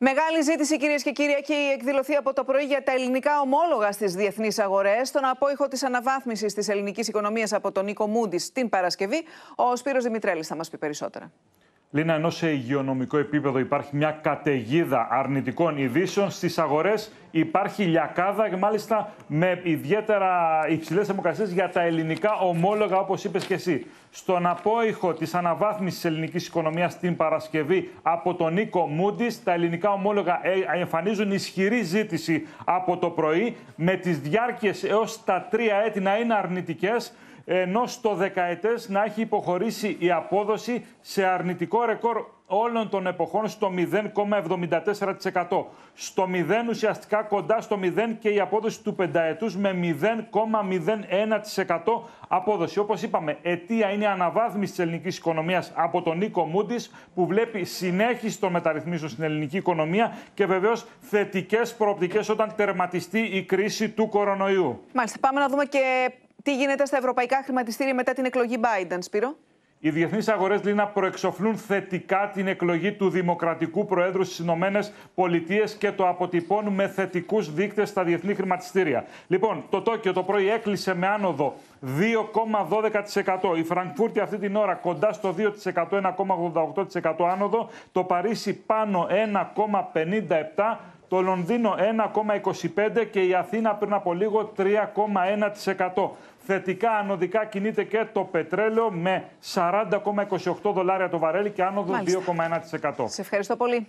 Μεγάλη ζήτηση, κυρίες και κύριοι, έχει εκδηλωθεί από το πρωί για τα ελληνικά ομόλογα στις διεθνείς αγορές. Στον απόϊχο της αναβάθμισης της ελληνικής οικονομίας από τον Νίκο Μούντις την Παρασκευή, ο Σπύρος Δημητρέλης θα μας πει περισσότερα. Λίνα, ενώ σε υγειονομικό επίπεδο υπάρχει μια καταιγίδα αρνητικών ειδήσεων, στις αγορές υπάρχει λιακάδα και μάλιστα με ιδιαίτερα υψηλές θερμοκρασίες για τα ελληνικά ομόλογα, όπως είπες και εσύ. Στον απόϊχο της αναβάθμισης της ελληνικής οικονομίας την Παρασκευή από τον Νίκο Μούντις, τα ελληνικά ομόλογα ε, εμφανίζουν ισχυρή ζήτηση από το πρωί, με τις διάρκειες έως τα τρία έτη να είναι αρνητικές, ενώ στο δεκαετές να έχει υποχωρήσει η απόδοση σε αρνητικό ρεκόρ όλων των εποχών στο 0,74%. Στο 0 ουσιαστικά κοντά στο 0 και η απόδοση του πενταετούς με 0,01% απόδοση. Όπως είπαμε, αιτία είναι η αναβάθμιση της ελληνικής οικονομίας από τον Νίκο Μούντις που βλέπει συνέχιση των μεταρρυθμίσεων στην ελληνική οικονομία και βεβαίως θετικές προοπτικές όταν τερματιστεί η κρίση του κορονοϊού. Μάλιστα, πάμε να δούμε και τι γίνεται στα ευρωπαϊκά χρηματιστήρια μετά την εκλογή Biden, Σπύρο; Οι διεθνείς αγορές Λίνα προεξοφλούν θετικά την εκλογή του Δημοκρατικού Προέδρου στις Ηνωμένες Πολιτείες και το αποτυπώνουν με θετικούς δείκτες στα διεθνή χρηματιστήρια. Λοιπόν, το Τόκιο το πρωί έκλεισε με άνοδο 2,12%. Η Φραγκφούρτη αυτή την ώρα κοντά στο 2%, 1,88% άνοδο. Το Παρίσι πάνω 1,57%. Το Λονδίνο 1,25% και η Αθήνα πριν από λίγο 3,1%. Θετικά ανωδικά κινείται και το πετρέλαιο με 40,28 δολάρια το βαρέλι και άνοδο 2,1%. Σε ευχαριστώ πολύ.